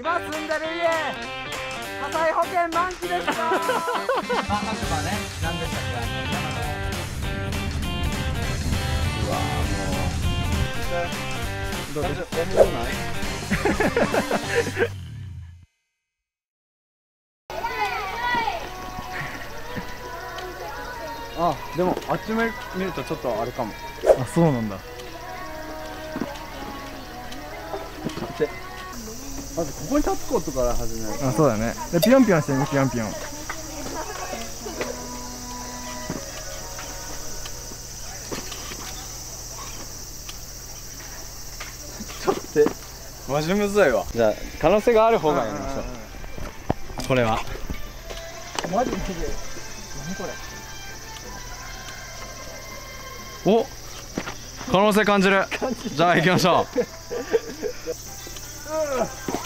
今住んでる家。火災保険満期ですか。あ、各馬ね、何でしたっけうわもう。どうでしょうないあでもあっち目見るとちょっとあれかも。あそうなんだまずここに立つことから始める。あそうだね。でピヨンピヨンしてねピヨンピヨン。ちょっと待って。マジむずいわ。じゃあ可能性がある方がやりましょう。これは。マジで何これお可能性感じる。じゃあ行きましょう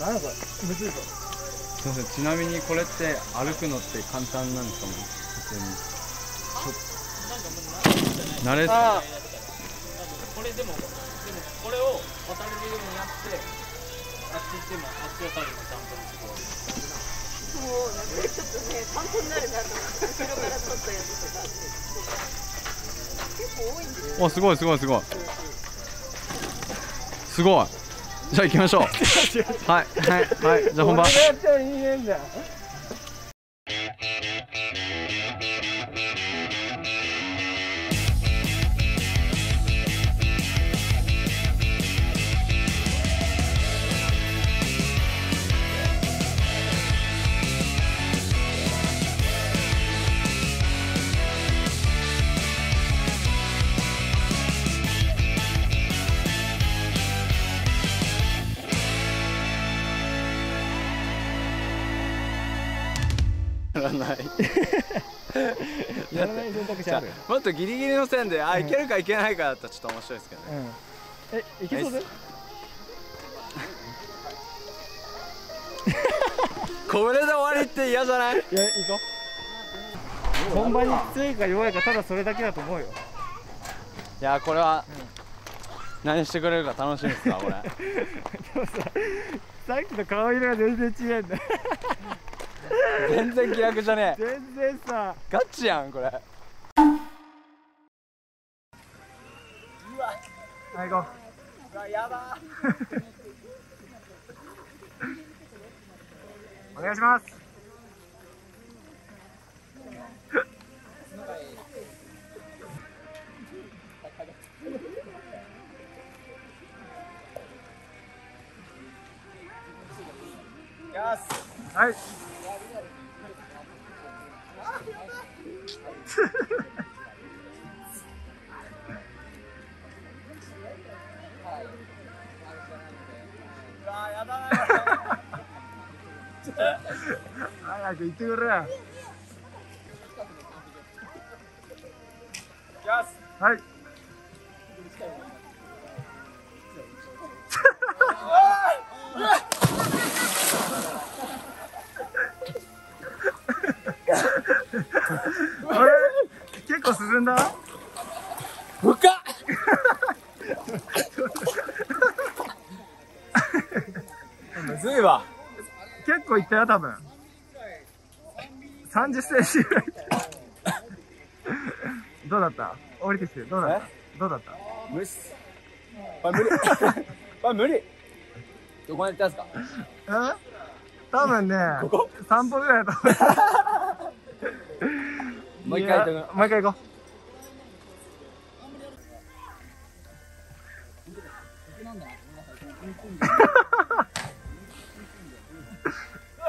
何これ？むずいぞ。すいません。ちなみにこれって歩くのって簡単なんですか？も普通に。慣れっすこれでもでもこれを渡れるようにやってあっち行ってもあっちを多分ちゃんとこうもうなんかちょっとね参考になるなと思って後ろから撮ったやつとか結構多いんですよ。おすごいすごいすごい。すごいじゃあ行きましょう。はいはいはい。じゃあ本番らない。やらない選択肢あるもっとギリギリの線であいけるかいけないかだったらちょっと面白いですけどね。うん。えいけそうだよこれで終わりって嫌じゃない？いや行こう。本番に強いか弱いかただそれだけだと思うよ。いやこれは何してくれるか楽しみですかこれ。でもささっきの顔色が全然違うんだ。よ全然気楽じゃねえ。全然さ。ガチやんこれ。はい行こう。わやだうお願いします。はい早く行ってくれ。よはいいわ。結構いったよ多分。30センチぐらい。どうだった？降りてきてどうだった？どうだった？無理っすこれ無理。これ無理。どこまで行ったんすか？うん多分ねここ？3歩ぐらいだと思う。もう一回行もう一回行こう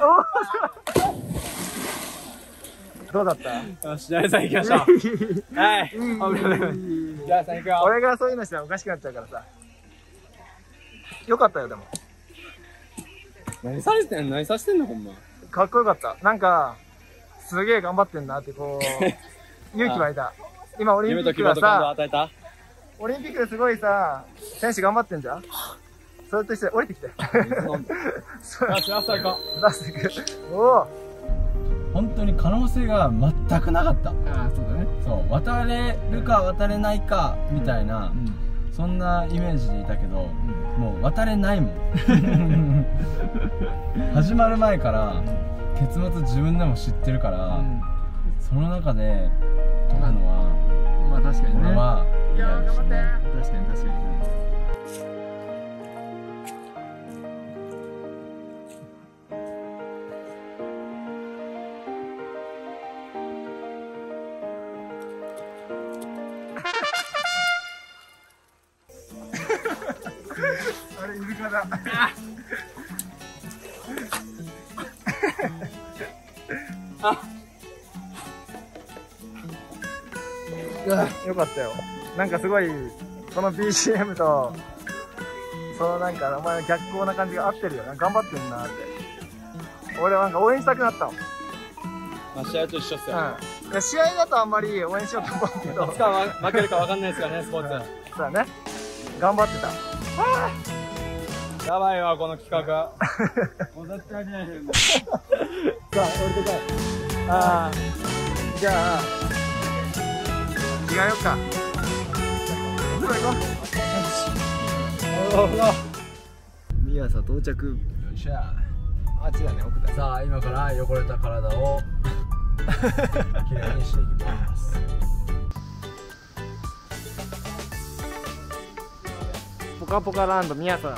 どうだった？よしじゃあさん行きましょう。はい。いい危ない危ないじゃあさん行くよ。俺がそういうのしたらおかしくなっちゃうからさ。よかったよでも。何されてんの？何させてんのほんま。かっこよかった。なんかすげえ頑張ってんなってこう 勇気湧いた。今オリン夢ピックはさオリンピックですごいさ選手頑張ってんじゃん？それと一緒で降りてきて水飲んでそうよし朝行こラスト行くおおう本当に可能性が全くなかった。ああそうだね。そう。渡れるか渡れないかみたいな、そんなイメージでいたけど、もう渡れないもん。始まる前から結末自分でも知ってるから、その中で解くのはまあ確かにね。俺は嫌でしたね。確かに確かにあれイルカだよかったよ。なんかすごいその BGM とそのなんかお前の逆光な感じが合ってるよな。頑張ってんなって。俺なんか応援したくなったもん、まあ試合と一緒っすよ、うん、いや試合だとあんまり応援しようと思うけど。いつかは負けるか分かんないですからねスポーツ。そうだね。頑張ってたやばいわこの企画。もう絶対にやへんさあ俺でかい。ああじゃあ着替えよっか。お風呂行こう宮さ到着。よいしょ。あっちだね奥だ。さあ今から汚れた体をきれいにしていきます。ポカポカランド宮さ